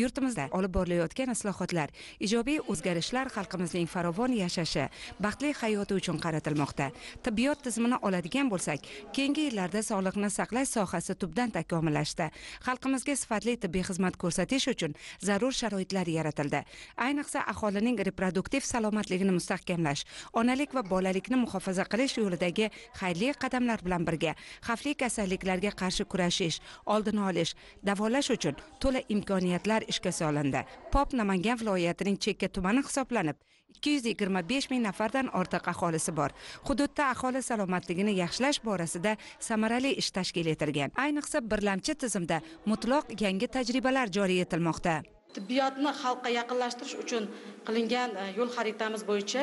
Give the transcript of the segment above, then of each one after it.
yurtimizda olib borilayotgan islohotlar ijobiy o'zgarishlar xalqimizning farovon yashashi baxtli hayoti uchun qaratilmoqda. Tibbiyot tizimini oladigan bo'lsak keyingi yillarda sog'liqni saqlash sohasi tubdan takomillashdi. Xalqimizga sifatli tibbiy xizmat ko'rsatish uchun zarur sharoitlar yaratildi. Ayniqsa aholining reproduktiv salomatligini mustahkamlash onalik va bolalikni muhofaza qilish yo'lidagi xayrli qadamlar bilan birga xavfli kasalliklarga qarshi kurashish oldini olish davolash uchun to'la imkoniyatlar ishga solindi. Pop namangan viloyatining chekka tumani hisoblanib ikki yuz yigirma besh ming nafardan ortiq aholisi bor. Hududda aholi salomatligini yaxshilash borasida samarali ish tashkil etilgan. Ayniqsa birlamchi tizimda mutloq yangi tajribalar joriy etilmoqda. Tibbiyotni xalqqa yaqinlashtirish uchun qilingan e, yo'l xaritamiz bo'yicha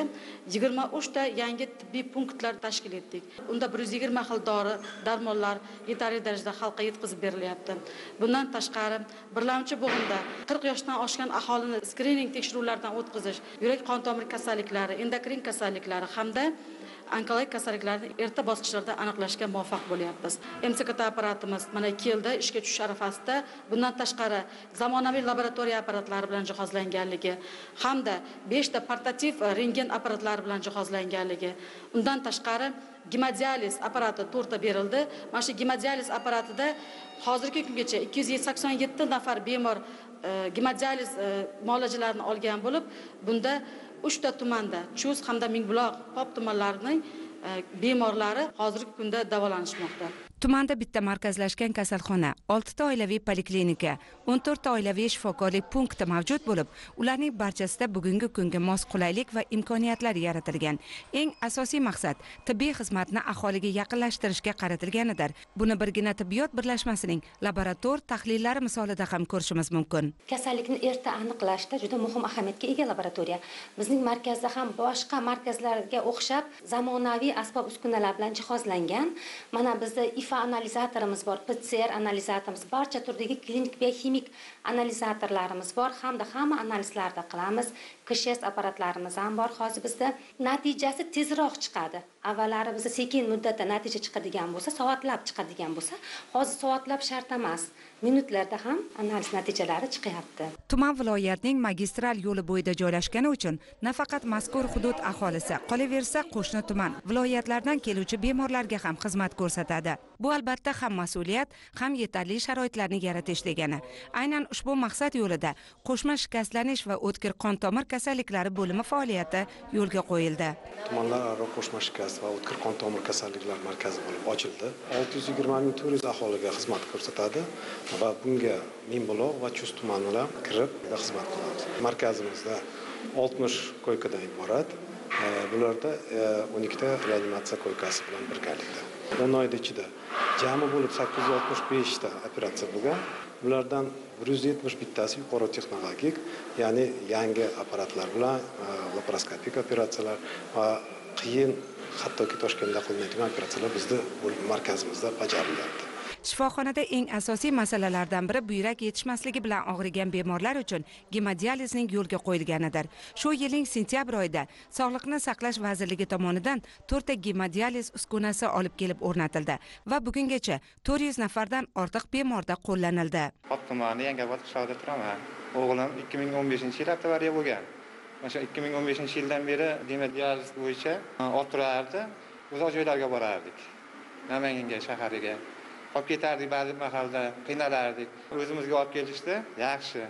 yigirma uchta yangi tibbiy punktlar tashkil etdik. Unda bir yuz yigirma xil dori darmonlar yetarli darajada xalqqa yetkazib berilyapti. Bundan tashqari birlamchi bo'g'imda qirq yoshdan oshgan aholini skrining tekshiruvlaridan o'tkazish yurak qon tomir kasalliklari endokrin kasalliklari hamda onkologik kasalliklarni erta bosqichlarda aniqlashga muvaffaq bo'lyapmiz. Mskt apparatimiz mana keldi ishga tushish arafasida bundan tashqari zamonaviy laboratoriya apparatlari bilan jihozlanganligi hamda beshta portativ rentgen apparatlari bilan jihozlanganligi. Undan tashqari gemodializ apparati to'rtta berildi. Mana shu gemodializ apparatida hozirgi kungacha ikki yuz sakson yetti nafar bemor e, gemodializ e, muolajalarini olgan bo'lib bunda uchta tumanda chust hamda mingbuloq pop tumanlarining e, bemorlari hozirgi kunda davolanishmoqda. Tumanda bitta markazlashgan kasalxona oltita oilaviy poliklinika o'n to'rtta oilaviy shifokorlik punkti mavjud bo'lib ularning barchasida bugungi kunga mos qulaylik va imkoniyatlar yaratilgan. Eng asosiy maqsad tibbiy xizmatni aholiga yaqinlashtirishga qaratilganidir. Buni birgina tibbiyot birlashmasining laborator tahlillari misolida ham ko'rishimiz mumkin. Kasallikni erta aniqlashda juda muhim ahamiyatga ega laboratoriya. Bizning markazda ham boshqa markazlarga o'xshab zamonaviy asbob uskunalar bilan jihozlangan. Mana bizda ifa analizatorimiz bor pcr analizatorimiz barcha turdagi klinik bioximik analizatorlarimiz bor. Hamda hamma analizlarni qilamiz. Kshs apparatlarimiz ham bor hozir bizda. Natijasi tezroq chiqadi. Avvallari bizda sekin muddatda natija chiqadigan bo'lsa soatlab chiqadigan bo'lsa hozir soatlab shart emas. Minutlarda ham analiz natijalari chiqyapti. Tuman viloyatning magistral yo'li bo'yida joylashgani uchun nafaqat mazkur hudud aholisi qolaversa qo'shni tuman viloyatlardan keluvchi bemorlarga ham xizmat ko'rsatadi. Bu albatta ham mas'uliyat ham yetarli sharoitlarni yaratish degani aynan ushbu maqsad yo'lida qo'shma shikastlanish va o'tkir qon tomir kasalliklari bo'limi faoliyati yo'lga qo'yildi. Tumanlararo qo'shma shikast va o'tkir qon tomir kasalliklari markazi bo'lib ochildi. Olti yuz yigirma ming to'rt yuz aholiga xizmat ko'rsatadi va bunga mingbuloq va chust tumanilar kirib xizmat qilamiz markazimizda oltmish koykadan iborat e, bularda e, o'n ikkita reanimatsiya koykasi bilan birgalikda. O'n oyni ichida jami bo'lib sakkiz yuz oltmish beshta operatsiya bo'lgan. Bulardan bir yuz yetmish bittasi yuqori texnologik ya'ni yangi apparatlar bilan e, laparoskopik operatsiyalar va qiyin hattoki toshkentda qilinadigan operatsiyalar bizni markazimizda bajarilyapti shifoxonada eng asosiy masalalardan biri buyrak yetishmasligi bilan og'rigan bemorlar uchun gemodializning yo'lga qo'yilganidir. Shu yilning sentyabr oyida sog'liqni saqlash vazirligi tomonidan to'rtta gemodializ uskunasi olib kelib o'rnatildi va bugungacha to'rt yuz nafardan ortiq bemorda qo'llanildi. Pop tumani yangiobod qishlog'ida turaman. O'g'lim ikki ming o'n beshinchi yil avtovariya bo'lgan. Mana shu ikki ming o'n beshinchi yildan beri gemodializ bo'yicha e, olib turardi. Uzoq joylarga borardik. Namanganga shahariga. Olib ketardik ba'zi mahalda qiynalardik. O'zimizga olib kelishdi. Yaxshi.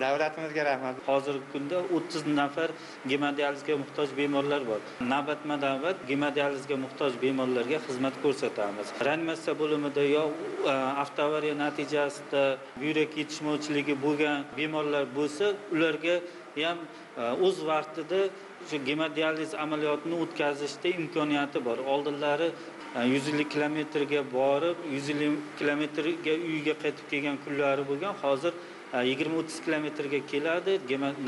Davlatimizga rahmat. Hozirgi kunda o'ttiz nafar gemodializga muhtoj bemorlar bor. Navbatma navbat gemodializga muhtoj bemorlarga xizmat ko'rsatamiz. Reanimatsiya bo'limida yo e, avtoavariya natijasida buyrak yetishmovchiligi bo'lgan bemorlar bo'lsa ularga ham e, o'z vaqtida shu gemodializ amaliyotini o'tkazishda imkoniyati bor. Oldinlari yuz ellik kilometrga borib yuz ellik kilometrga uyiga qaytib kelgan kunlari bo'lgan hozir yigirma o'ttiz kilometrga keladi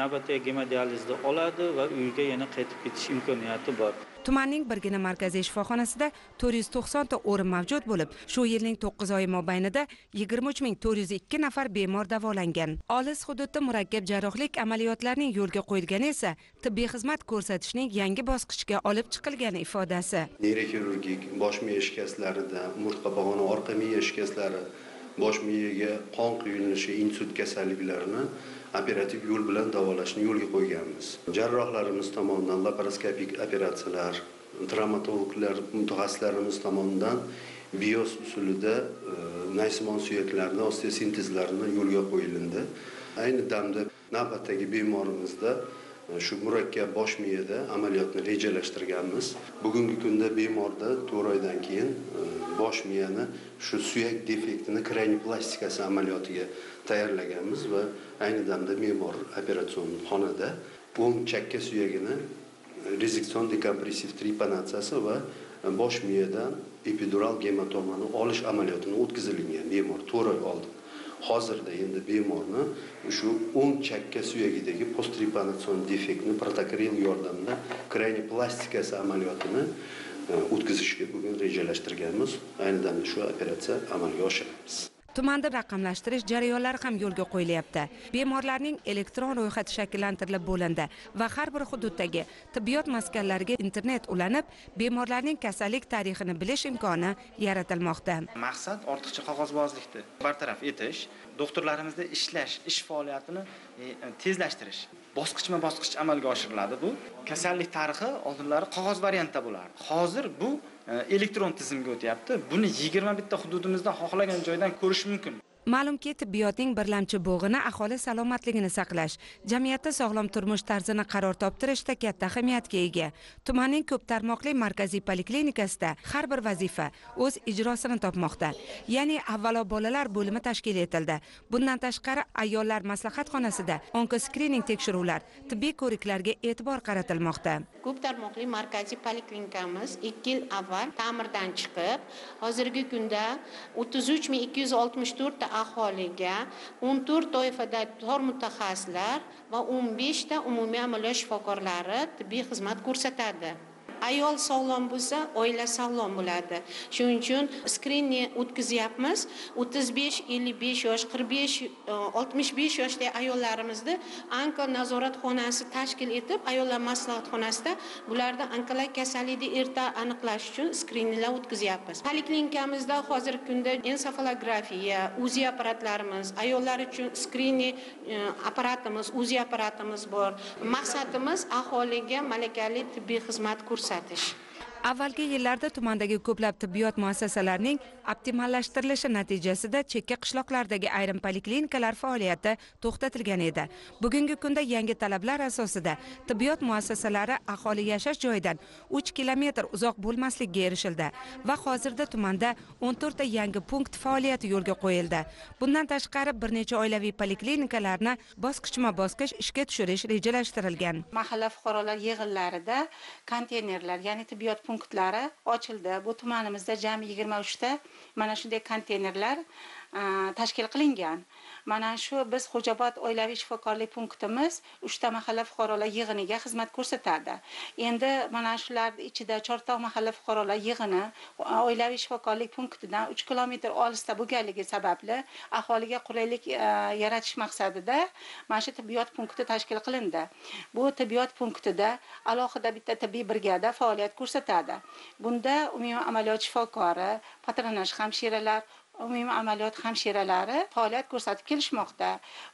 navbatdagi gemodializni oladi va uyiga yana qaytib ketish imkoniyati bor. Tumanning birgina markaziy shifoxonasida to'rt yuz to'qsonta o'rin mavjud bo'lib shu yilning to'qqiz oyi mobaynida yigirma uch ming to'rt yuz ikki nafar bemor davolangan. Olis hududda murakkab jarrohlik amaliyotlarining yo'lga qo'yilgani esa tibbiy xizmat ko'rsatishning yangi bosqichga olib chiqilgani ifodasi. Neyroxirurgik bosh miya shikastlarida umurtqa pog'oni orqa miya shikastlari bosh miyaga qon quyilishi insult kasalliklarini operativ yo'l bilan davolashni yo'lga qo'yganmiz. Jarrohlarimiz tomonidan laparoskopik operatsiyalar travmatologlar mutaxassislarimiz tomonidan bios usulida e, naysimon suyaklarni osteosintezlarini yo'lga qo'yilindi. Ayni damda navbatdagi bemorimizda shu murakkab bosh miyada amaliyotni rejalashtirganmiz. Bugungi kunda bemorda to'rt oydan keyin e, bosh miyani shu suyak defektini kranioplastikasi amaliyotiga tayyorlaganmiz va ayni damda bemor operatsion xonada o'ng chakka suyagini e, rezeksion dekompressiv tripanatsiyasi va e, bosh miyadan epidural gematomani olish amaliyotini o'tkazilingan bemor to'rt oy oldin hozirda endi bemorni shu o'ng chakka suyagidagi posttrepanatsion defektni protokril yordamida kranioplastikasi amaliyotini e, o'tkazishga bugun rejalashtirganmiz. Ayni damda shu operatsiya amalga oshiramiz. Tumanda raqamlashtirish jarayonlari ham yo'lga qo'yilyapti. Bemorlarning elektron ro'yxati shakllantirilib bo'lindi va har bir hududdagi tibbiyot maskanlariga internet ulanib bemorlarning kasallik tarixini bilish imkoni yaratilmoqda. Maqsad ortiqcha qog'ozbozlikni bartaraf etish doktorlarimizda ishlash ish faoliyatini e, tezlashtirish. Bosqichma bosqich amalga oshiriladi bu. Kasallik tarixi oldinlari qog'oz variantda bo'lardi. Hozir bu elektron tizimga o'tyapti. Buni yigirma bitta hududimizda xohlagan joydan ko'rish mumkin. Ma'lumki tibbiyotning birlamchi bo'g'ini aholi salomatligini saqlash jamiyatda sog'lom turmush tarzini qaror toptirishda katta ahamiyatga ega. Tumanning ko'p tarmoqli markaziy poliklinikasida har bir vazifa o'z ijrosini topmoqda. Ya'ni avvalo bolalar bo'limi tashkil etildi. Bundan tashqari ayollar maslahatxonasida onkoskrining tekshiruvlar tibbiy ko'riklarga e'tibor qaratilmoqda. Ko'p tarmoqli markaziy poliklinikamiz ikki yil avval ta'mirdan chiqib hozirgi kunda o'ttiz uch ming ikki yuz oltmish to'rtta aholiga o'n to'rt toifada tor mutaxassislar va o'n beshta umumiy amaliyot shifokorlari tibbiy xizmat ko'rsatadi. Ayol sog'lom bo'lsa oila sog'lom bo'ladi. Shuning uchun skrining o'tkazyapmiz. o'ttiz besh ellik besh yosh qirq besh e, oltmish besh yoshdagi ayollarimizni onko nazoratxonasi tashkil etib ayollar maslahatxonasida bularda onkolog kasallikni erta aniqlash uchun skrininglar o'tkazyapmiz. Poliklinikamizda hozirgi kunda ensefalografiya uzi apparatlarimiz ayollar uchun skrining e, apparatimiz uzi apparatimiz bor. Maqsadimiz aholiga malakali tibbiy xizmat ko'rsatish ko'rsatish avvalgi yillarda tumandagi ko'plab tibbiyot muassasalarining optimallashtirilishi natijasida chekka qishloqlardagi ayrim poliklinikalar faoliyati to'xtatilgan edi. Bugungi kunda yangi talablar asosida tibbiyot muassasalari aholi yashash joyidan uch kilometr uzoq bo'lmaslikka erishildi va hozirda tumanda o'n to'rtta yangi punkt faoliyati yo'lga qo'yildi. Bundan tashqari bir necha oilaviy poliklinikalarni bosqichma bosqich ishga tushirish rejalashtirilgan. Mahalla fuqarolar yig'inlarida konteynerlar ya'ni tibbiyot punktlari ochildi. Bu tumanimizda jami yigirma uchta mana shunday konteynerlar tashkil qilingan mana shu biz xo'jobod oilaviy shifokorlik punktimiz uchta mahalla fuqarolar yig'iniga xizmat ko'rsatadi endi mana shularni ichida chortoq mahalla fuqarolar yig'ini oilaviy shifokorlik punktidan uch kilometr olisda bo'lganligi sababli aholiga qulaylik yaratish maqsadida mana shu tibbiyot punkti tashkil qilindi bu tibbiyot punktida alohida bitta tibbiy brigada faoliyat ko'rsatadi bunda umumiy amaliyot shifokori patronaj hamshiralar umumiy amaliyot hamshiralari faoliyat ko'rsatib kelishmoqda.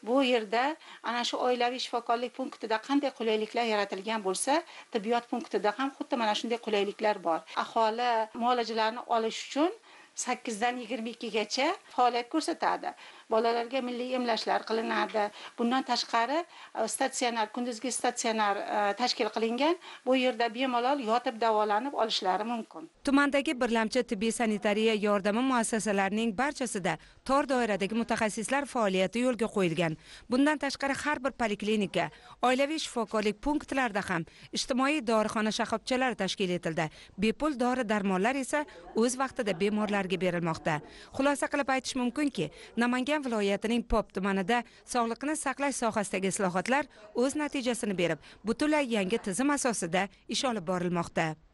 Bu yerda ana shu oilaviy shifokorlik punktida qanday qulayliklar yaratilgan bo'lsa tibbiyot punktida ham xuddi mana shunday qulayliklar bor. Aholi muolajalarni olish uchun sakkizdan yigirma ikkigacha faoliyat ko'rsatadi. Bolalarga milliy emlashlar qilinadi. Bundan tashqari e, statsionar kunduzgi statsionar e, tashkil qilingan bu yerda bemalol yotib davolanib olishlari mumkin. Tumandagi birlamchi tibbiy sanitariya yordami muassasalarining barchasida tor doiradagi mutaxassislar faoliyati yo'lga qo'yilgan. Bundan tashqari har bir poliklinika oilaviy shifokorlik punktlarida ham ijtimoiy dorixona shoxobchalari tashkil etildi. Bepul dori darmonlar esa o'z vaqtida bemorlarga berilmoqda. Xulosa qilib aytish mumkinki namangan namangan viloyatining pop tumanida sog'liqni saqlash sohasidagi islohotlar o'z natijasini berib butunlay yangi tizim asosida ish olib borilmoqda.